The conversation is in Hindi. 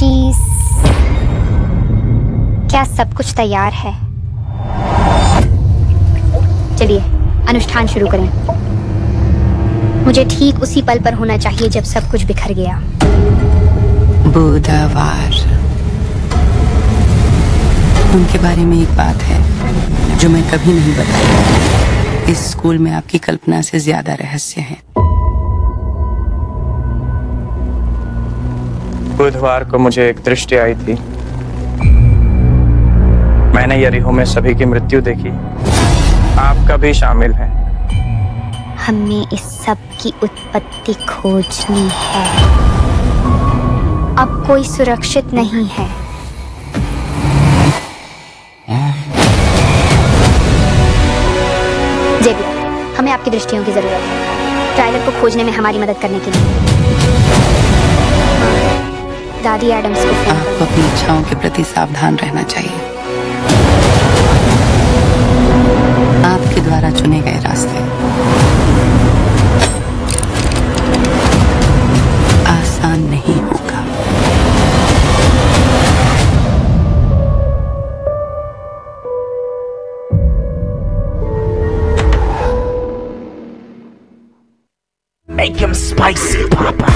चीज़ क्या सब कुछ तैयार है? चलिए, अनुष्ठान शुरू करें। मुझे ठीक उसी पल पर होना चाहिए जब सब कुछ बिखर गया। बुधवार। उनके बारे में एक बात है, जो मैं कभी नहीं बताई इस स्कूल में आपकी कल्पना से ज़्यादा रहस्य है। बुधवार को मुझे एक दृष्टि आई थी। मैंने यरीहो में सभी की मृत्यु देखी। आपका भी शामिल है। हमें इस सब की उत्पत्ति खोजनी है। अब कोई सुरक्षित नहीं है। जेवियर हमें आपकी दृष्टियों की ज़रूरत है। ट्रायलर को खोजने में हमारी मदद करने के लिए। दादी एडम्स को आपको अपनी इच्छाओं के प्रति सावधान रहना चाहिए। आपके द्वारा चुने गए रास्ते। आसान नहीं होगा। Make him spicy, Papa.